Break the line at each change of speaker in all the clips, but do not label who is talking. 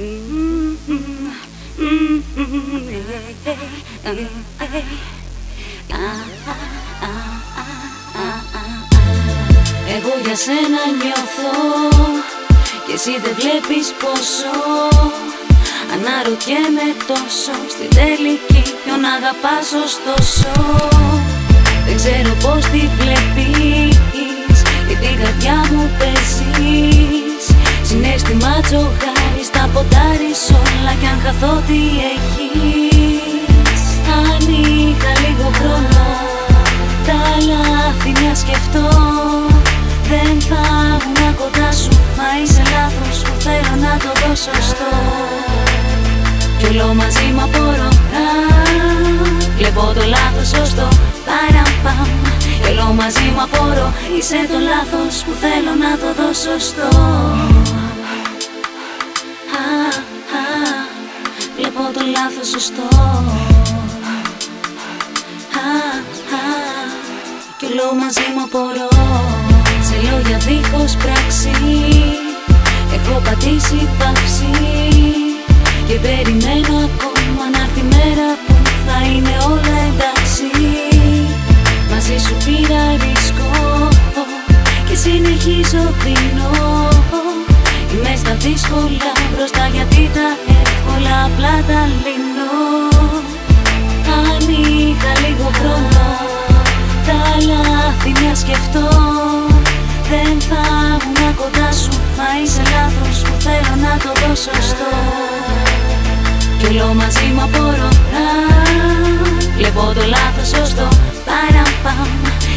Εγώ για σένα νιώθω και εσύ δεν βλέπεις πόσο Αναρωτιέμαι τόσο στην τελική ποιον αγαπάς ωστόσο Δεν ξέρω πως τη βλέπεις και την καρδιά μου παίζεις Συνέστημα τσογάρι στα ποτάρεις όλα κι αν χαθώ τι έχεις. Αν είχα λίγο χρόνο. Τα λάθη μια σκεφτώ. Δεν θα ήμουν κοντά σου μα είσαι λάθος που θέλω να το δω σωστό Κι όλο μαζί μου απορώ. Βλέπω το λάθος σωστό παραπάμ Κι όλο μαζί μου απορώ. Είσαι το λάθος που θέλω να το δω σωστό Βλέπω το λάθος σωστό Κι όλο μαζί μου απορώ. Σε λόγια δίχως πράξη. Έχω πατήσει παύση. Και περιμένω ακόμα να έρθει η μέρα που θα είναι όλα εντάξει. Μαζί σου πήρα ρίσκο. Και συνεχίζω δίνω. Είμαι στα δύσκολα μπροστά γιατί τα εύκολα απλά τα λύνω. Αν είχα λίγο χρόνο. Τα λάθη μια σκεφτώ. Δεν θα ήμουν κοντά σου Μα είσαι λάθος που θέλω να το δω σωστό Κι όλο μαζί μου απορώ. Βλέπω το λάθος σωστό Παραπάμ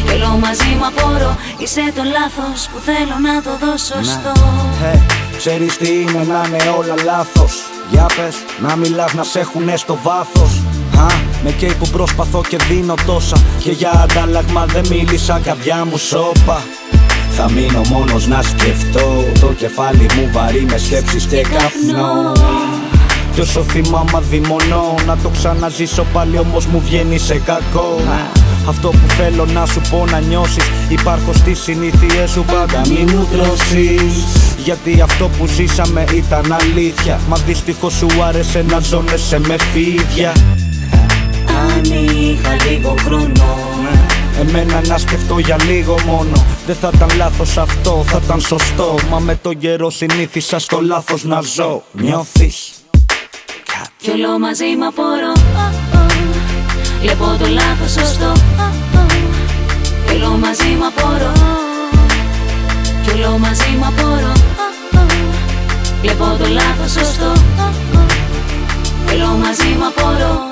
Κι όλο μαζί μου απορώ. Είσαι το λάθος που θέλω να το δω σωστό
hey, Ξέρεις τι είναι να είναι όλα λάθος Για πες να μιλάς να σε έχουνε στο βάθος. Α, με καίει που προσπαθώ και δίνω τόσα. Και για αντάλλαγμα δεν μίλησα καρδιά μου σώπα. Θα μείνω μόνος να σκεφτώ. Το κεφάλι μου βαρύ με σκέψεις και καπνό. Κι όσο θυμάμαι αδειμονώ. Να το ξαναζήσω πάλι όμως μου βγαίνει σε κακό Αυτό που θέλω να σου πω να νιώσεις. Υπάρχω στις συνήθειές σου πάντα μη μου τρώσεις. Γιατί αυτό που ζήσαμε ήταν αλήθεια. Μα δυστυχώς σου άρεσε να ζώνεσαι με φίδια.
Αν είχα λίγο χρόνο.
Εμένα να σκεφτώ για λίγο μόνο. Δεν θα ήταν λάθος αυτό, θα ήταν σωστό. Μα με τον καιρό συνήθισα στο λάθος να ζω. Νιώθεις;
Κι όλο μαζί μου απορώ Βλέπω το λάθος σωστό. Κι όλο μαζί μου απορώ. Κι όλο μαζί μου απορώ. Βλέπω το λάθος σωστό. Κι όλο μαζί μου απορώ